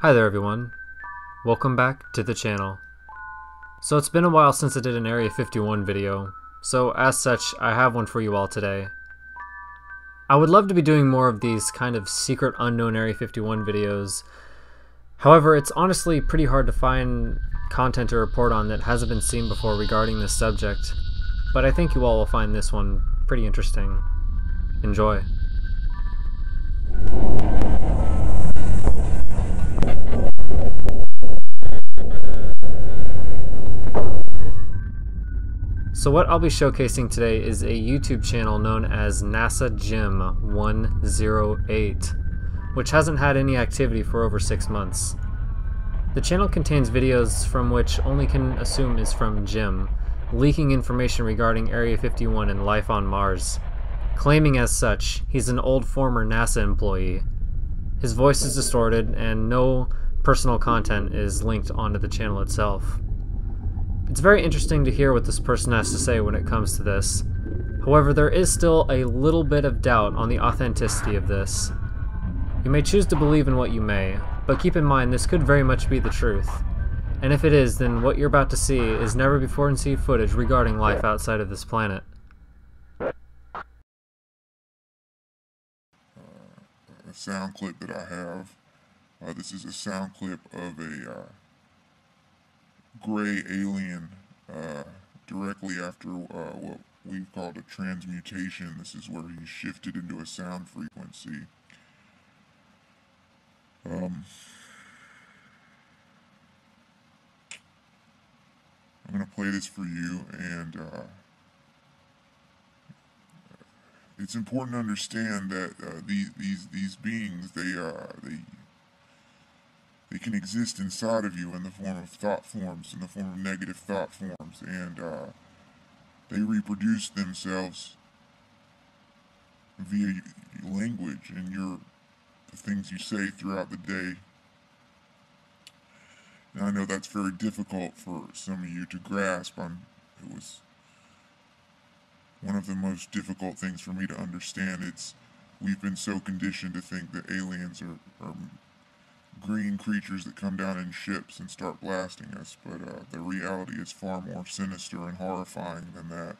Hi there everyone, welcome back to the channel. So it's been a while since I did an Area 51 video, so as such I have one for you all today. I would love to be doing more of these kind of secret unknown Area 51 videos, however it's honestly pretty hard to find content to report on that hasn't been seen before regarding this subject, but I think you all will find this one pretty interesting. Enjoy. So what I'll be showcasing today is a YouTube channel known as NASA Jim 108, which hasn't had any activity for over 6 months. The channel contains videos from which only can assume is from Jim, leaking information regarding Area 51 and life on Mars. Claiming as such, he's an old former NASA employee. His voice is distorted and no personal content is linked onto the channel itself. It's very interesting to hear what this person has to say when it comes to this. However, there is still a little bit of doubt on the authenticity of this. You may choose to believe in what you may, but keep in mind this could very much be the truth. And if it is, then what you're about to see is never before seen footage regarding life outside of this planet. Uh, a sound clip that I have. Uh, this is a sound clip of a uh, gray alien uh, directly after uh, what we've called a transmutation. This is where he shifted into a sound frequency. Um, I'm going to play this for you, and uh, it's important to understand that uh, these these these beings they uh, they they can exist inside of you in the form of thought forms, in the form of negative thought forms, and uh, they reproduce themselves via language and your the things you say throughout the day. And I know that's very difficult for some of you to grasp. I'm, it was one of the most difficult things for me to understand. It's we've been so conditioned to think that aliens are, are green creatures that come down in ships and start blasting us, but uh, the reality is far more sinister and horrifying than that.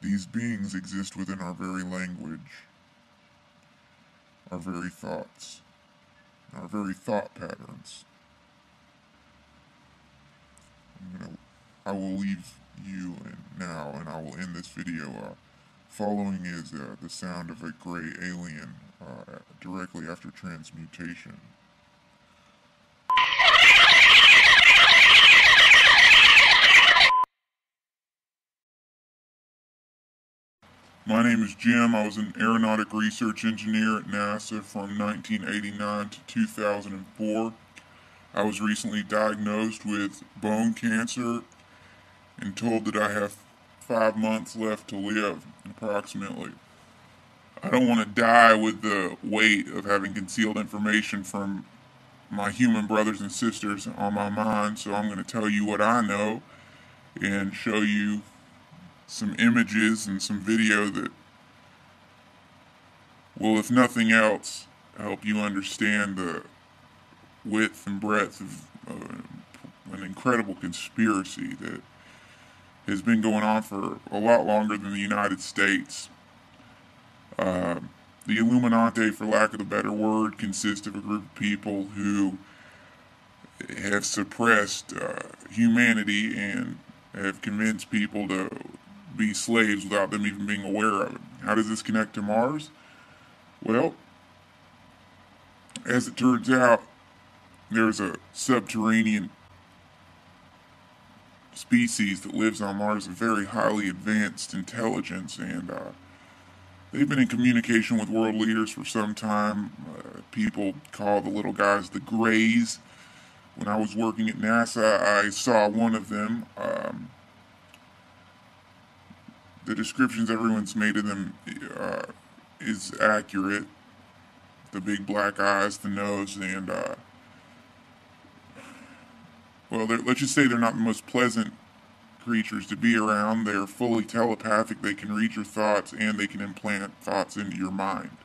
These beings exist within our very language, our very thoughts, our very thought patterns. Gonna, I will leave you now, and I will end this video. Uh, following is uh, the sound of a gray alien uh, directly after transmutation. My name is Jim. I was an aeronautic research engineer at NASA from 1989 to 2004. I was recently diagnosed with bone cancer and told that I have five months left to live, approximately. I don't want to die with the weight of having concealed information from my human brothers and sisters on my mind, so I'm going to tell you what I know and show you some images and some video that will, if nothing else, help you understand the width and breadth of uh, an incredible conspiracy that has been going on for a lot longer than the United States. Uh, the Illuminati, for lack of a better word, consists of a group of people who have suppressed uh, humanity and have convinced people to be slaves without them even being aware of it. How does this connect to Mars? Well, as it turns out, there's a subterranean species that lives on Mars, a very highly advanced intelligence, and uh, they've been in communication with world leaders for some time. Uh, people call the little guys the Greys. When I was working at NASA, I saw one of them. Um, the descriptions everyone's made of them uh, is accurate. The big black eyes, the nose, and uh, well, let's just say they're not the most pleasant creatures to be around. They're fully telepathic. They can read your thoughts and they can implant thoughts into your mind.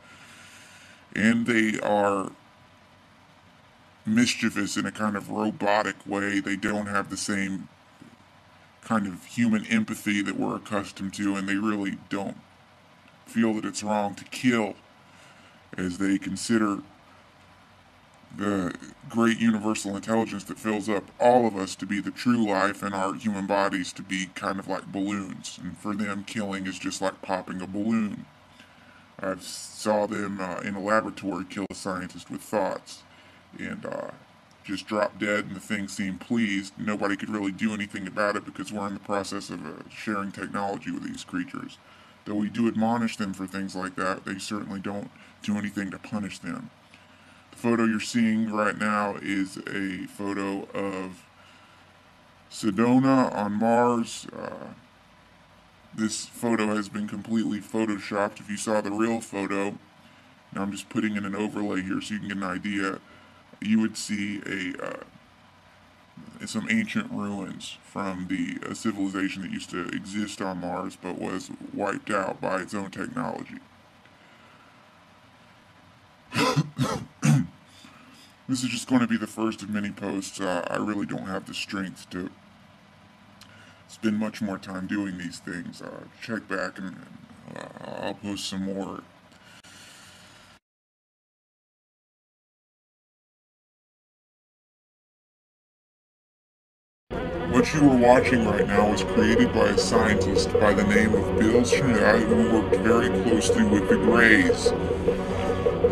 And they are mischievous in a kind of robotic way. They don't have the same kind of human empathy that we're accustomed to, and they really don't feel that it's wrong to kill as they consider the great universal intelligence that fills up all of us to be the true life and our human bodies to be kind of like balloons. And for them, killing is just like popping a balloon. I saw them uh, in a laboratory kill a scientist with thoughts and uh, just drop dead, and the thing seemed pleased. Nobody could really do anything about it because we're in the process of uh, sharing technology with these creatures. Though we do admonish them for things like that, they certainly don't do anything to punish them. The photo you're seeing right now is a photo of Cydonia on Mars. Uh, this photo has been completely photoshopped. If you saw the real photo, now I'm just putting in an overlay here so you can get an idea. You would see a uh, some ancient ruins from the uh, civilization that used to exist on Mars but was wiped out by its own technology. this is just going to be the first of many posts. Uh, I really don't have the strength to spend much more time doing these things. Uh, check back and uh, I'll post some more. What you are watching right now was created by a scientist by the name of Bill Schneider who worked very closely with the Greys.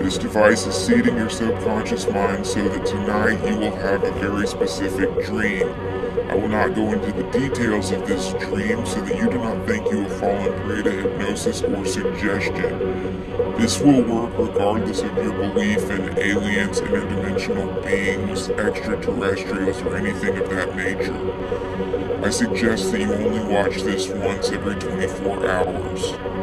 This device is seeding your subconscious mind so that tonight you will have a very specific dream. I will not go into the details of this dream so that you do not think you have fallen prey to hypnosis or suggestion. This will work regardless of your belief in aliens, interdimensional beings, extraterrestrials, or anything of that nature. I suggest that you only watch this once every 24 hours.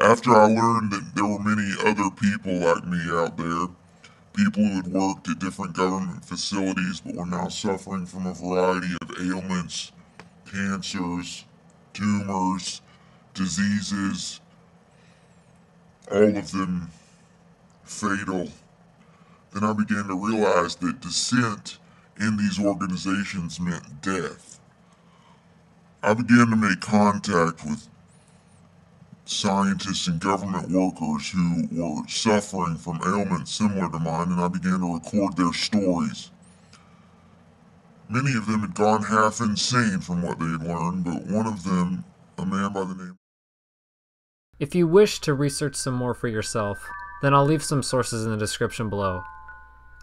After I learned that there were many other people like me out there, people who had worked at different government facilities but were now suffering from a variety of ailments, cancers, tumors, diseases, all of them fatal, then I began to realize that dissent in these organizations meant death. I began to make contact with scientists and government workers who were suffering from ailments similar to mine, and I began to record their stories. Many of them had gone half insane from what they had learned, but one of them, a man by the name. If you wish to research some more for yourself, then I'll leave some sources in the description below.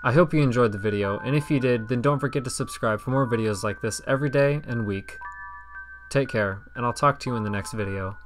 I hope you enjoyed the video, and if you did, then don't forget to subscribe for more videos like this every day and week. Take care, and I'll talk to you in the next video.